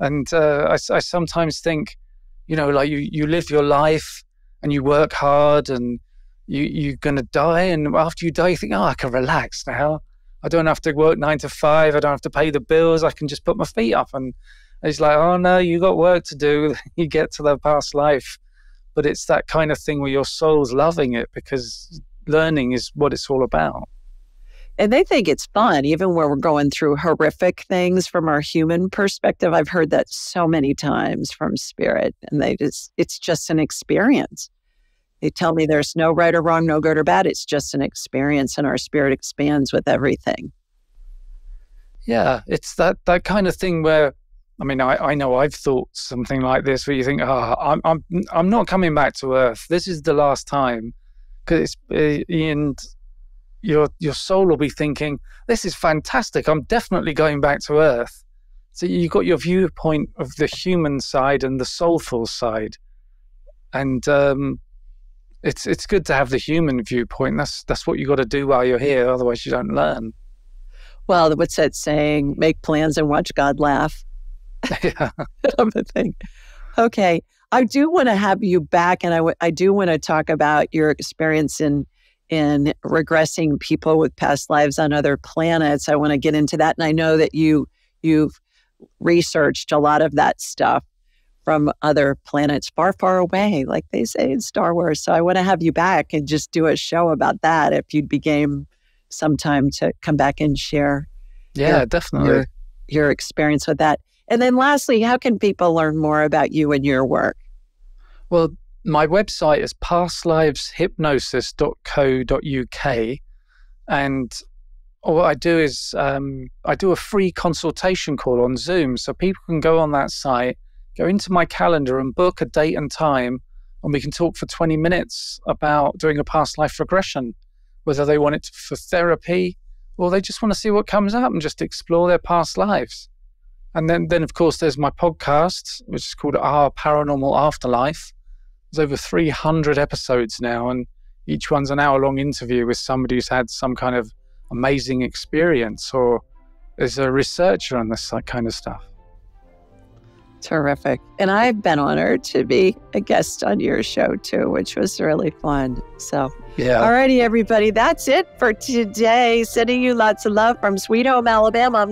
Speaker 1: And uh, I, I, sometimes think, you know, like you, you live your life and you work hard and you, you're going to die. And after you die, you think, oh, I can relax now. I don't have to work nine to five. I don't have to pay the bills. I can just put my feet up. And it's like, oh, no, you got work to do. you get to the past life. But it's that kind of thing where your soul's loving it because learning is what it's all about
Speaker 2: and they think it's fun, even when we're going through horrific things from our human perspective. I've heard that so many times from spirit, and they just, it's just an experience. They tell me there's no right or wrong, no good or bad. It's just an experience, and our spirit expands with everything.
Speaker 1: Yeah, it's that that kind of thing where, I mean, I, I know I've thought something like this, where you think, oh, I'm I'm I'm not coming back to Earth. This is the last time, because it's and your your soul will be thinking, "This is fantastic. I'm definitely going back to Earth." So you've got your viewpoint of the human side and the soulful side, and um, it's it's good to have the human viewpoint. That's that's what you got to do while you're here. Otherwise, you don't learn.
Speaker 2: Well, what's that saying? Make plans and watch God laugh.
Speaker 1: yeah,
Speaker 2: of a thing. Okay, I do want to have you back, and I, w- I do want to talk about your experience in in regressing people with past lives on other planets. I want to get into that. And I know that you you've researched a lot of that stuff from other planets far, far away, like they say in Star Wars. So I want to have you back and just do a show about that if you'd be game sometime to come back and share.
Speaker 1: Yeah, your, definitely.
Speaker 2: Your, your experience with that. And then lastly, how can people learn more about you and your work?
Speaker 1: Well, my website is pastliveshypnosis.co.uk. And what I do is um, I do a free consultation call on Zoom. So people can go on that site, go into my calendar and book a date and time. And we can talk for 20 minutes about doing a past life regression, whether they want it for therapy or they just want to see what comes up and just explore their past lives. And then, then of course, there's my podcast, which is called Our Paranormal Afterlife there's over 300 episodes now, and each one's an hour long interview with somebody who's had some kind of amazing experience or is a researcher on this kind of stuff.
Speaker 2: Terrific. And I've been honored to be a guest on your show too, which was really fun. So,
Speaker 1: yeah.
Speaker 2: All righty, everybody. That's it for today. Sending you lots of love from Sweet Home, Alabama,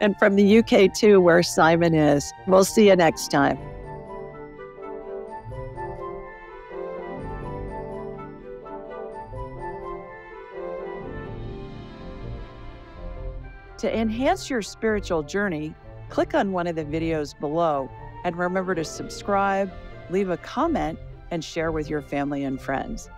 Speaker 2: and from the UK too, where Simon is. We'll see you next time. To enhance your spiritual journey, click on one of the videos below and remember to subscribe, leave a comment, and share with your family and friends.